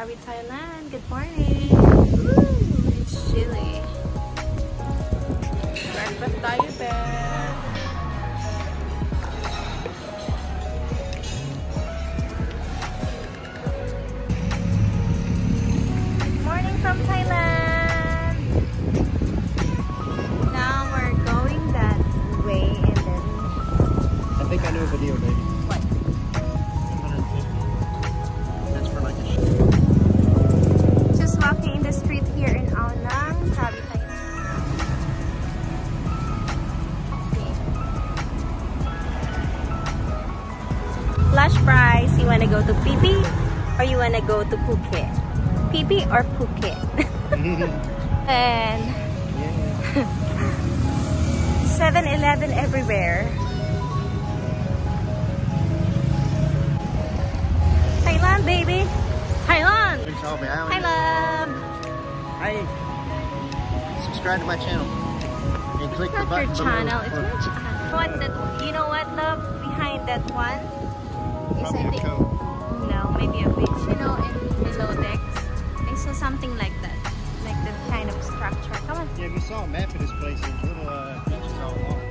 Krabi, Thailand. Good morning. It's chilly. Flash price, you wanna go to Phi or you wanna go to Phuket? Phi or Phuket? and 7-Eleven everywhere. Thailand, baby! Thailand! Prince Albert Island. Thailand! Hi. Subscribe to my channel. And click It's the button your below channel, it's for- my channel. What that, you know what, love? Behind that one Probably I a think, no, maybe a beach, you know, and below decks. I saw something like that, like that kind of structure. Come on. Yeah, we saw a map of this place. There's little uh, beaches all along.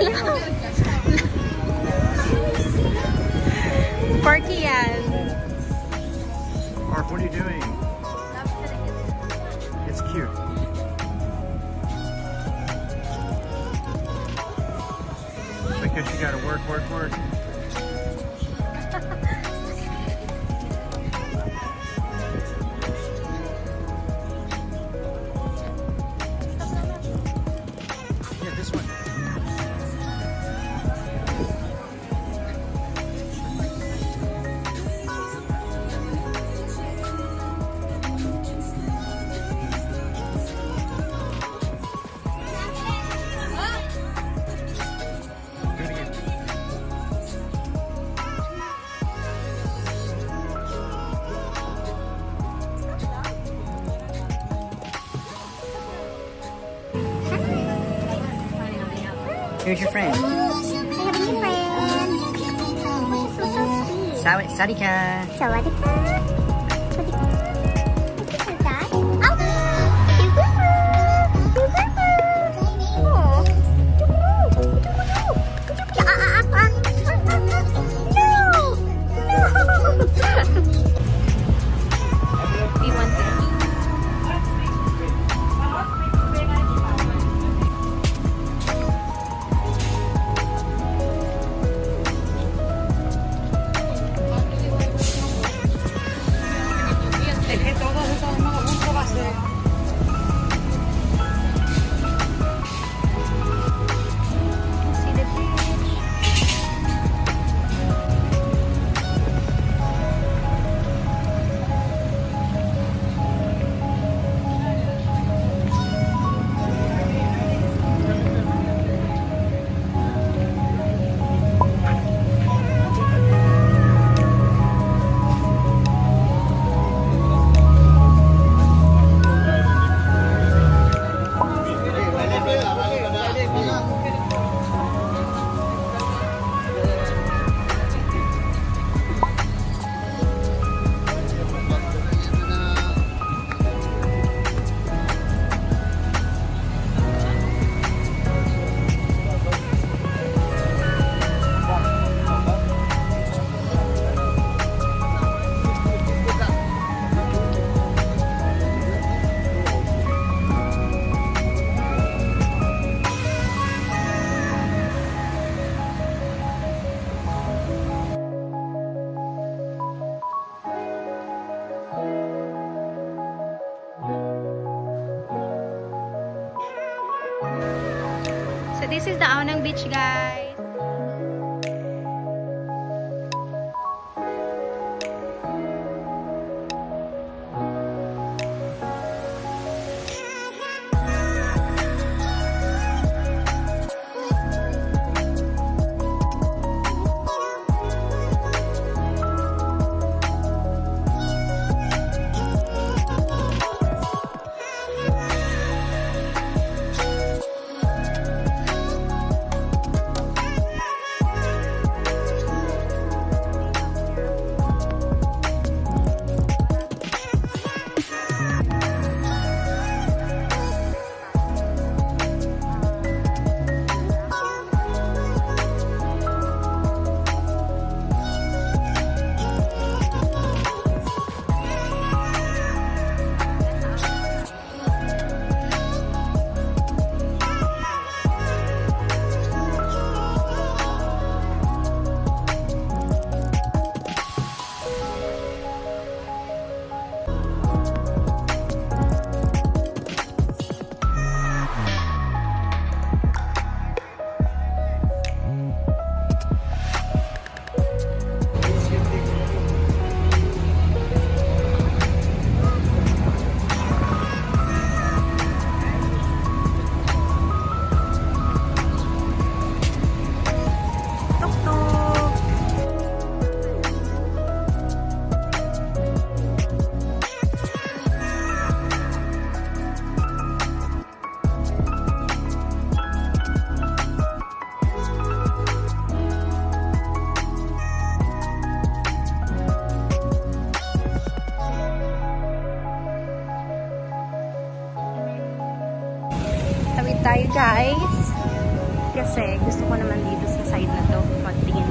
然 后 Here's your friend. Sawa- Sadika. Tao ng beach, guys. Tayo guys. Kasi gusto ko naman dito sa side na to. Magtingin,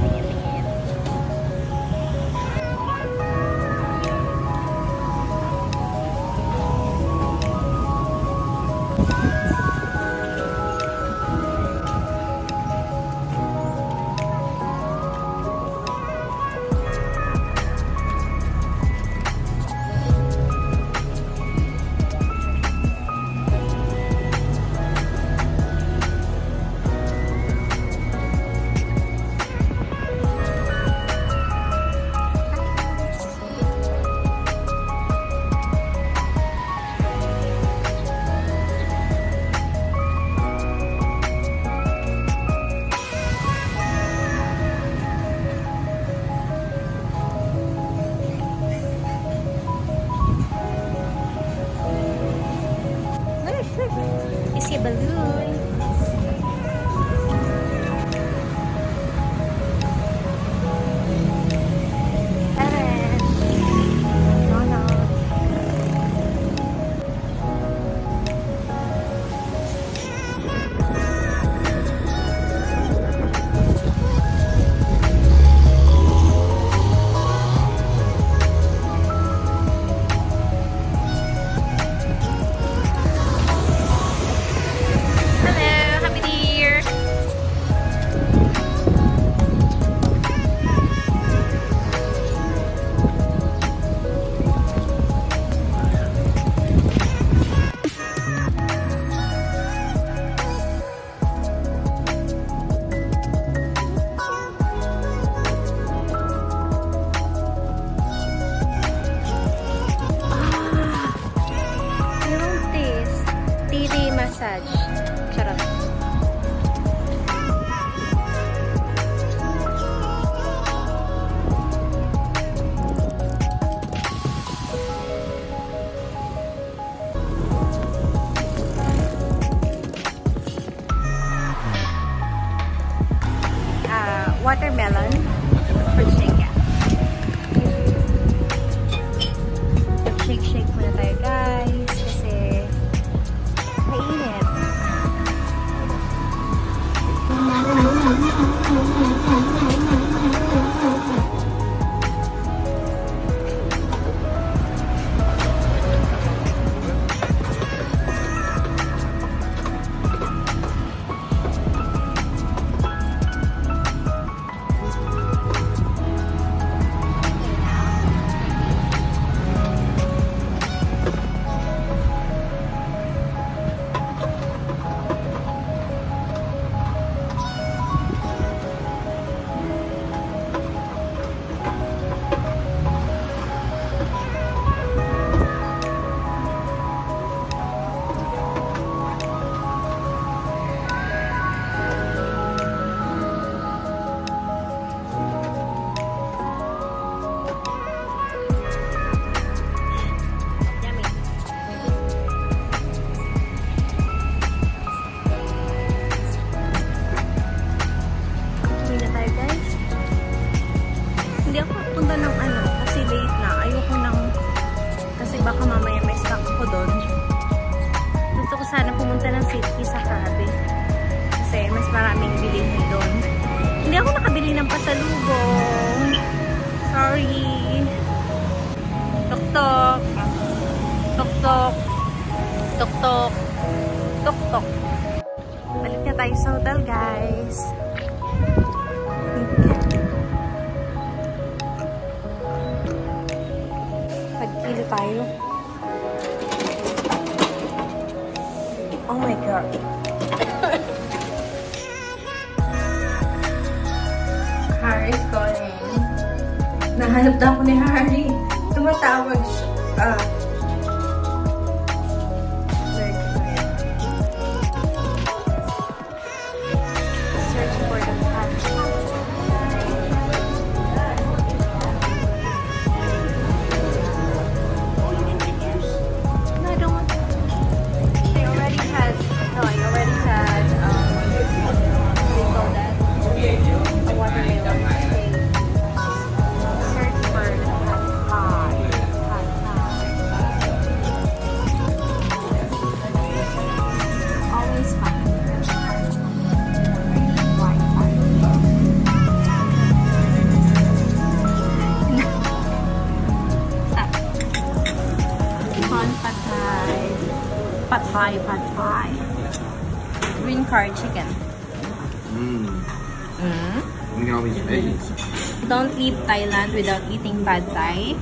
watermelon. Baka mamaya may stock ako doon. Gusto ko sana pumunta ng city sa Krabi. Kasi mas maraming bilihin doon. Hindi ako nakabili ng pasalubong. Sorry. Tok-tok. Tok-tok. Tok-tok. Tok-tok. Balik na tayo sa hotel, guys. Pagkilo tayo. Oh my God. Harry's calling. Nahanap na ako ni Harry. Tumatawag thai, pad thai. Green curry chicken. Mmm. Mm. At all these veggies. Don't leave Thailand without eating pad thai.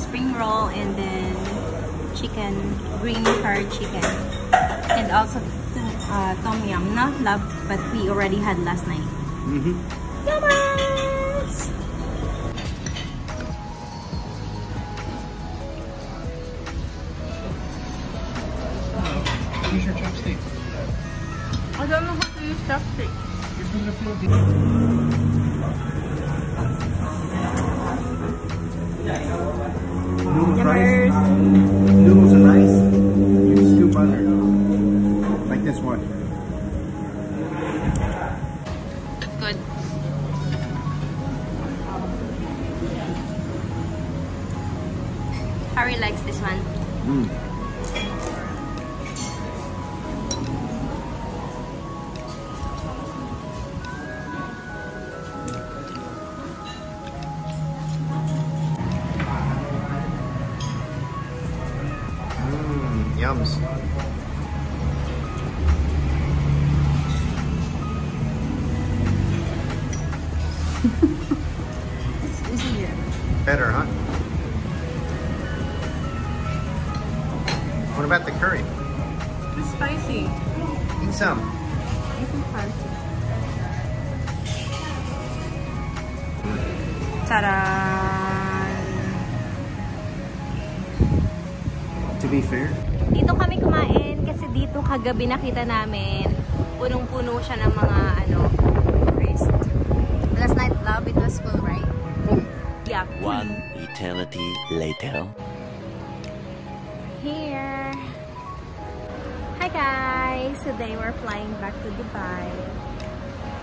Spring roll and then chicken, green curry chicken. And also uh, tom yum, no? Love, but we already had last night. Mm-hmm. Yummers! You're from the Philippines. Noodles, Yummers! rice. Noodles and rice. You scoop under. Like this one. Good. Harry likes this one. Mmm. Better, huh? What about the curry? It's spicy. Eat some. Taran! To be fair, Dito kami kumain kasi dito kagabi nakita namin punong-puno siya ng mga ano, tourist. Last night, love, it was full, right? Yeah. One eternity later. Here. Hi guys! Today we're flying back to Dubai.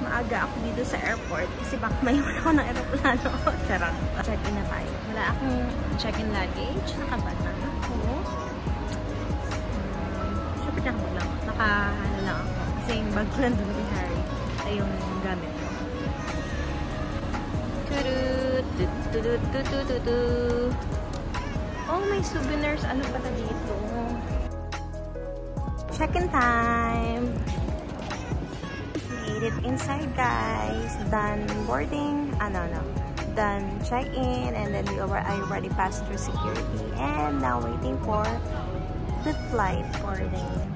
Maaga ako dito sa airport kasi baka mayawan ako ng aeroplano. Charot. Check-in na tayo. Wala akong check-in luggage. Nakabag na ako. Siyempre nakabag lang. Naka, ano lang ako. Kasi yung bag ko nandun ni Harry. Ay yung gamit ko. Turut, tut, tutut, tutut, tutut. Oh, may souvenirs. Ano pala dito? Check-in time! Made it inside, guys. Done boarding. Ah, no, no. Done check-in. And then we already passed through security. And now waiting for the flight boarding.